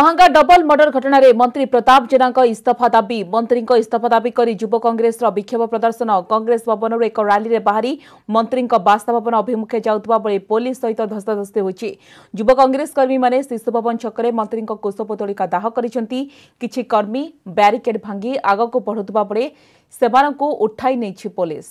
ମହାଙ୍ଗା double murder ଘଟଣାରେ ମନ୍ତ୍ରୀ ପ୍ରତାପ ଜେନାଙ୍କ ଇସ୍ତଫା ଦାବି ମନ୍ତ୍ରୀଙ୍କ ଇସ୍ତଫା ଦାବି କରି ଯୁବ କଂଗ୍ରେସର ବିକ୍ଷୋଭ ପ୍ରଦର୍ଶନ କଂଗ୍ରେସ ଭବନରୁ ଏକ ରାଲିରେ ବାହାରି ମନ୍ତ୍ରୀଙ୍କ ବାସଭବନ ଅଭିମୁଖେ ଯାଉଥିବା ବେଳେ ପୋଲିସ ସହିତ ଧସ୍ତାଧସ୍ତି ହୋଇଛି ଯୁବ କଂଗ୍ରେସ କର୍ମୀମାନେ ଶିଶୁଭବନ ଛକରେ ମନ୍ତ୍ରୀଙ୍କ କୁଶପୁତଳିକା ଦାହ କରିଛନ୍ତି କିଛି କର୍ମୀ ବ୍ୟାରିକେଡ୍ ଭାଙ୍ଗି ଆଗକୁ ବଢୁଥିବା ବେଳେ ସେମାନଙ୍କୁ ଉଠାଇ ନେଇଛି ପୋଲିସ